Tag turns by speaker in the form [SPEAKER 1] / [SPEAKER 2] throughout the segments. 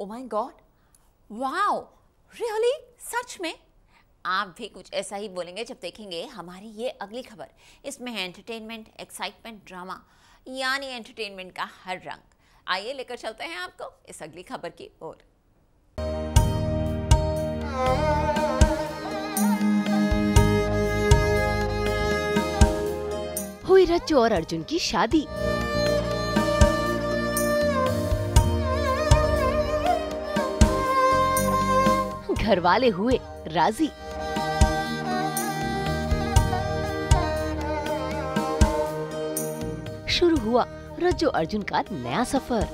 [SPEAKER 1] O my God wow really सच में? आप भी कुछ ऐसा ही बोलेंगे जब देखेंगे हमारी ये अगली खबर। इसमें है एंटरटेनमेंट एक्साइटमेंट ड्रामा यानी एंटरटेनमेंट का हर रंग। आइए लेकर चलते हैं आपको इस अगली खबर की ओर।
[SPEAKER 2] हुई रज्जू और अर्जुन की शादी। घर वाले हुए, राज़ी। शुरू हुआ रज्जू अर्जुन का नया सफ़र।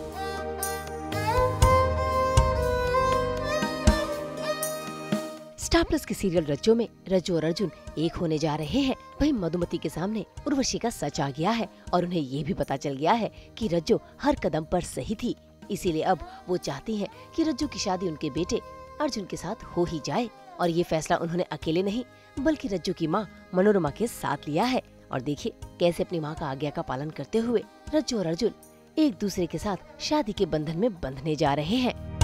[SPEAKER 2] स्टार प्लस के सीरियल रज्जो में रज्जो और अर्जुन एक होने जा रहे हैं। वहीं मधुमती के सामने उर्वशी का सच आ गया है और उन्हें ये भी पता चल गया है कि रज्जो हर कदम पर सही थी। इसीलिए अब वो चाहती हैं कि रज्जो की शादी उनके बेटे अर्जुन के साथ हो ही जाए। और ये फैसला उन्होंने अकेले नहीं, बल्कि रज्जू की माँ मनोरमा के साथ लिया है। और देखिए, कैसे अपनी माँ का आज्ञा का पालन करते हुए रज्जू और अर्जुन एक दूसरे के साथ शादी के बंधन में बंधने जा रहे हैं।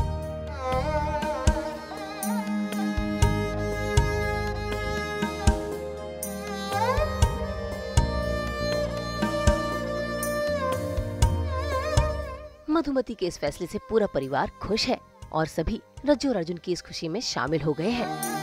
[SPEAKER 2] मधुमती के इस फैसले से पूरा परिवार खुश है और सभी रज्जू और अर्जुन की इस खुशी में शामिल हो गए हैं।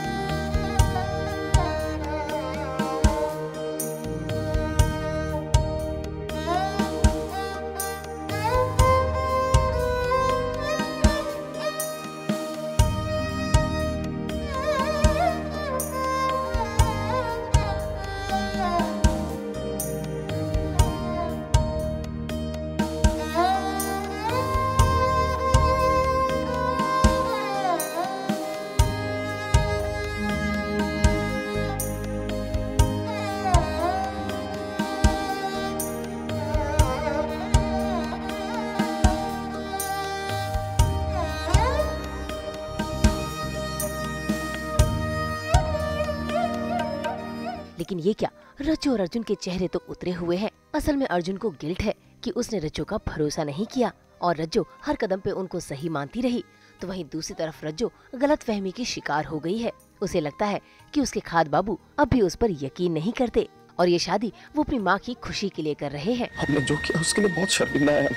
[SPEAKER 2] लेकिन ये क्या? रज्जू और अर्जुन के चेहरे तो उतरे हुए हैं। असल में अर्जुन को गिल्ट है कि उसने रज्जो का भरोसा नहीं किया और रज्जो हर कदम पे उनको सही मानती रही। तो वहीं दूसरी तरफ़ रज्जो गलत फहमी की शिकार हो गई है। उसे लगता है कि उसके खाद बाबू अब भी उस पर यकीन नहीं करते और ये शादी वो अपनी माँ की खुशी के लिए कर रहे हैं।
[SPEAKER 3] हमने जो किया, उसके लिए बहुत शर्मिंदा है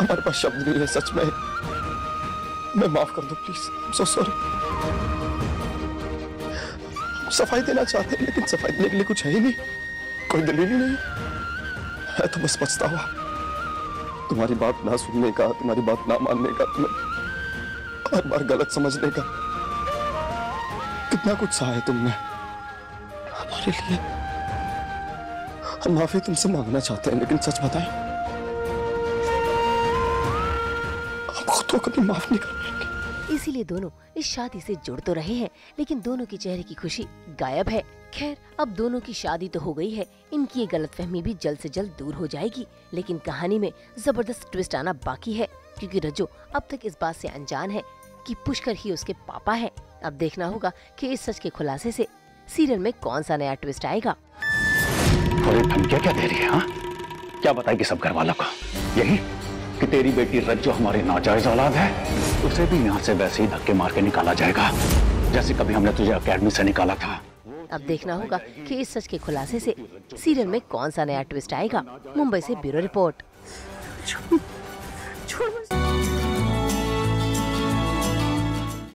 [SPEAKER 3] हमारे पास शब्द नहीं है सच में। मैं माफ़ कर दो प्लीज़ सो सॉरी सफ़ाई देना चाहते हैं, लेकिन सफ़ाई देने के लिए कुछ है ही नहीं। कोई दलील ही नहीं। है तो बस पछतावा तुम्हारी बात ना सुनने का, तुम्हारी बात ना मानने का, तुम्हें हर बार गलत समझने का। कितना कुछ सहा है तुमने? हमारे लिए। हम माफ़ी तुमसे मांगना चाहते हैं, लेकिन सच बताएँ हम खुद को कभी माफ़ नहीं कर पाएँगे
[SPEAKER 2] इसीलिए दोनों इस शादी से जुड़ तो रहे हैं, लेकिन दोनों के चेहरे की खुशी गायब है। खैर, अब दोनों की शादी तो हो गई है, इनकी ये गलतफहमी भी जल्द से जल्द दूर हो जाएगी, लेकिन कहानी में ज़बरदस्त ट्विस्ट आना बाकी है, क्योंकि रज्जो अब तक इस बात से अनजान है कि पुष्कर ही उसके पापा है। अब देखना होगा कि इस सच के खुलासे से सीरियल में कौन सा नया ट्विस्ट आएगा।
[SPEAKER 4] और ये धमकियाँ क्या दे रही है हाँ? क्या बताएगी सब घर वालों का? यही कि तेरी बेटी रज्जो हमारी नाजायज औलाद है उसे भी यहाँ से वैसे ही धक्के मार के निकाला जाएगा जैसे कभी हमने तुझे अकेडमी से निकाला था।
[SPEAKER 2] अब देखना होगा कि इस सच के खुलासे से सीरियल में कौन सा नया ट्विस्ट आएगा। मुंबई से ब्यूरो रिपोर्ट।